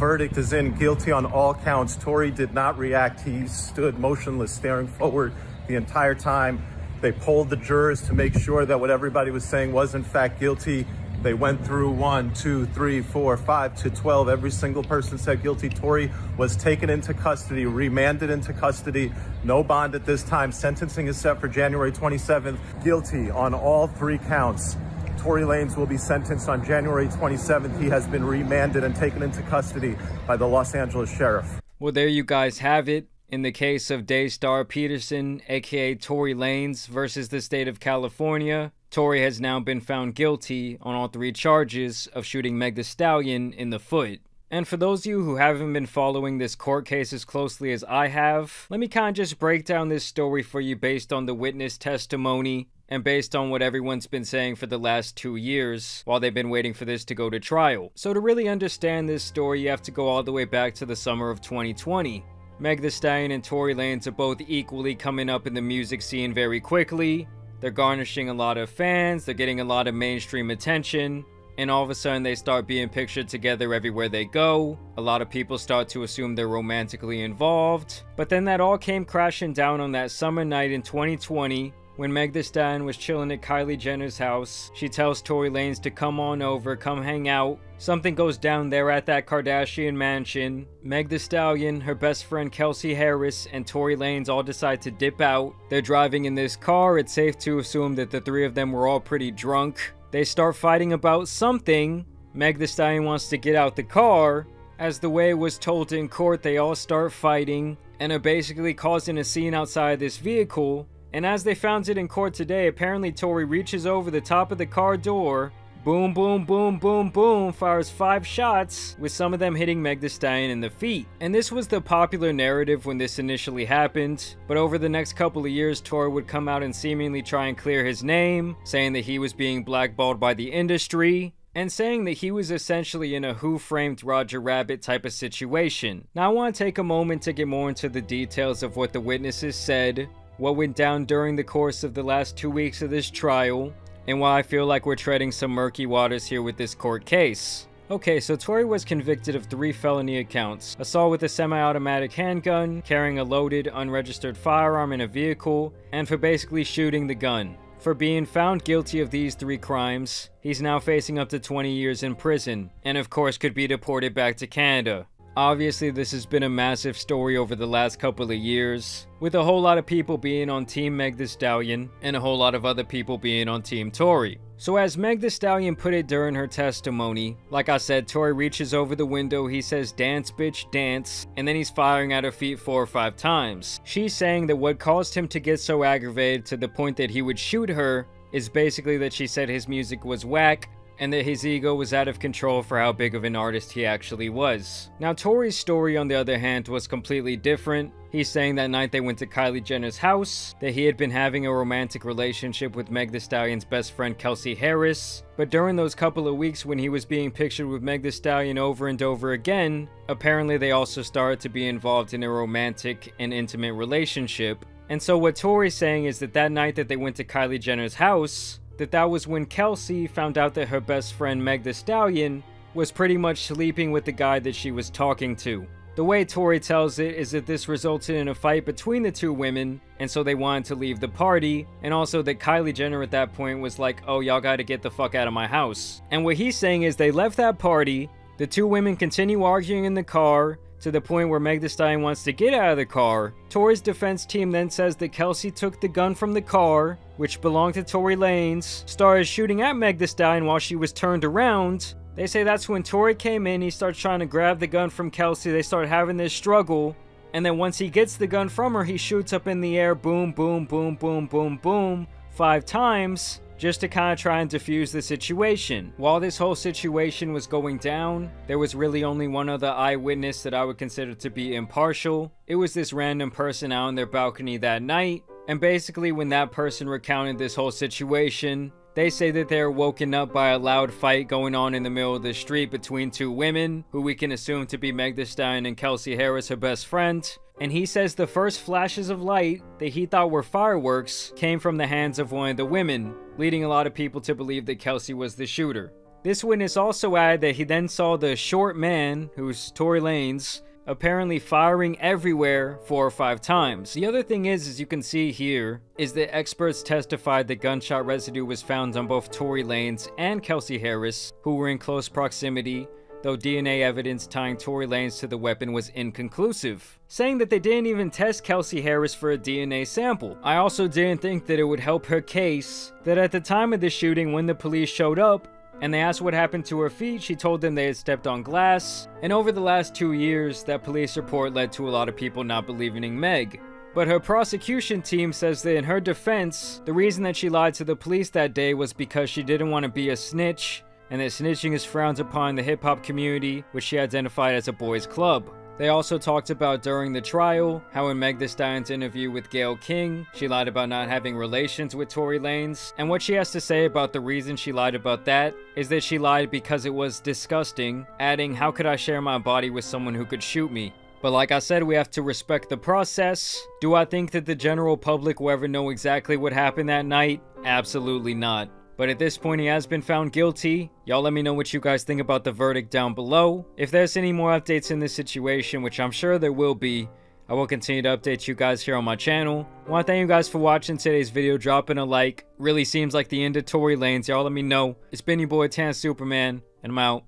verdict is in guilty on all counts. Tory did not react. He stood motionless, staring forward the entire time. They polled the jurors to make sure that what everybody was saying was in fact guilty. They went through one, two, three, four, five to 12. Every single person said guilty. Tory was taken into custody, remanded into custody. No bond at this time. Sentencing is set for January 27th. Guilty on all three counts. Tory Lanez will be sentenced on January 27th. He has been remanded and taken into custody by the Los Angeles Sheriff. Well, there you guys have it. In the case of Daystar Peterson, aka Tory Lanez, versus the state of California, Tory has now been found guilty on all three charges of shooting Meg Thee Stallion in the foot. And for those of you who haven't been following this court case as closely as I have, let me kind of just break down this story for you based on the witness testimony and based on what everyone's been saying for the last two years while they've been waiting for this to go to trial. So to really understand this story, you have to go all the way back to the summer of 2020. Meg Thee Stallion and Tory Lanez are both equally coming up in the music scene very quickly, they're garnishing a lot of fans, they're getting a lot of mainstream attention, and all of a sudden they start being pictured together everywhere they go. A lot of people start to assume they're romantically involved. But then that all came crashing down on that summer night in 2020 when Meg Thee Stallion was chilling at Kylie Jenner's house, she tells Tory Lanez to come on over, come hang out. Something goes down there at that Kardashian mansion. Meg Thee Stallion, her best friend Kelsey Harris, and Tory Lanez all decide to dip out. They're driving in this car. It's safe to assume that the three of them were all pretty drunk. They start fighting about something. Meg Thee Stallion wants to get out the car. As the way was told in court, they all start fighting and are basically causing a scene outside this vehicle. And as they found it in court today, apparently Tory reaches over the top of the car door, boom, boom, boom, boom, boom, fires five shots, with some of them hitting Meg Thee Stallion in the feet. And this was the popular narrative when this initially happened, but over the next couple of years, Tory would come out and seemingly try and clear his name, saying that he was being blackballed by the industry, and saying that he was essentially in a Who Framed Roger Rabbit type of situation. Now I want to take a moment to get more into the details of what the witnesses said, what went down during the course of the last two weeks of this trial, and why I feel like we're treading some murky waters here with this court case. Okay, so Tory was convicted of three felony accounts. Assault with a semi-automatic handgun, carrying a loaded, unregistered firearm in a vehicle, and for basically shooting the gun. For being found guilty of these three crimes, he's now facing up to 20 years in prison, and of course could be deported back to Canada. Obviously, this has been a massive story over the last couple of years, with a whole lot of people being on Team Meg Thee Stallion and a whole lot of other people being on Team Tory. So as Meg Thee Stallion put it during her testimony, like I said, Tory reaches over the window, he says, dance bitch, dance, and then he's firing at her feet four or five times. She's saying that what caused him to get so aggravated to the point that he would shoot her is basically that she said his music was whack, and that his ego was out of control for how big of an artist he actually was. Now, Tory's story, on the other hand, was completely different. He's saying that night they went to Kylie Jenner's house, that he had been having a romantic relationship with Meg Thee Stallion's best friend Kelsey Harris, but during those couple of weeks when he was being pictured with Meg Thee Stallion over and over again, apparently they also started to be involved in a romantic and intimate relationship. And so what Tory's saying is that that night that they went to Kylie Jenner's house, that that was when Kelsey found out that her best friend Meg Thee Stallion was pretty much sleeping with the guy that she was talking to. The way Tory tells it is that this resulted in a fight between the two women, and so they wanted to leave the party, and also that Kylie Jenner at that point was like, oh, y'all gotta get the fuck out of my house. And what he's saying is they left that party, the two women continue arguing in the car, to the point where Meg Thee Stallion wants to get out of the car. Tory's defense team then says that Kelsey took the gun from the car, which belonged to Tory Lanez, started shooting at Meg Thee Stallion while she was turned around. They say that's when Tory came in, he starts trying to grab the gun from Kelsey, they start having this struggle, and then once he gets the gun from her, he shoots up in the air, boom, boom, boom, boom, boom, boom, five times just to kind of try and diffuse the situation. While this whole situation was going down, there was really only one other eyewitness that I would consider to be impartial. It was this random person out on their balcony that night, and basically when that person recounted this whole situation, they say that they are woken up by a loud fight going on in the middle of the street between two women, who we can assume to be Meg Thee Stallion and Kelsey Harris, her best friend and he says the first flashes of light that he thought were fireworks came from the hands of one of the women, leading a lot of people to believe that Kelsey was the shooter. This witness also added that he then saw the short man, who's Tory Lanez, apparently firing everywhere four or five times. The other thing is, as you can see here, is that experts testified that gunshot residue was found on both Tory Lanez and Kelsey Harris, who were in close proximity, though DNA evidence tying Tory Lanez to the weapon was inconclusive, saying that they didn't even test Kelsey Harris for a DNA sample. I also didn't think that it would help her case that at the time of the shooting when the police showed up, and they asked what happened to her feet, she told them they had stepped on glass, and over the last two years, that police report led to a lot of people not believing in Meg. But her prosecution team says that in her defense, the reason that she lied to the police that day was because she didn't want to be a snitch, and that snitching is frowned upon in the hip hop community, which she identified as a boys' club. They also talked about during the trial how in Meg Thee Stallion's interview with Gayle King, she lied about not having relations with Tory Lanez, and what she has to say about the reason she lied about that is that she lied because it was disgusting, adding, How could I share my body with someone who could shoot me? But like I said, we have to respect the process. Do I think that the general public will ever know exactly what happened that night? Absolutely not. But at this point, he has been found guilty. Y'all let me know what you guys think about the verdict down below. If there's any more updates in this situation, which I'm sure there will be, I will continue to update you guys here on my channel. I want to thank you guys for watching today's video, dropping a like. Really seems like the end of Tory Lanez. Y'all let me know. It's been your boy Tan Superman, and I'm out.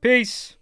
Peace!